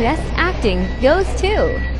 Best acting goes to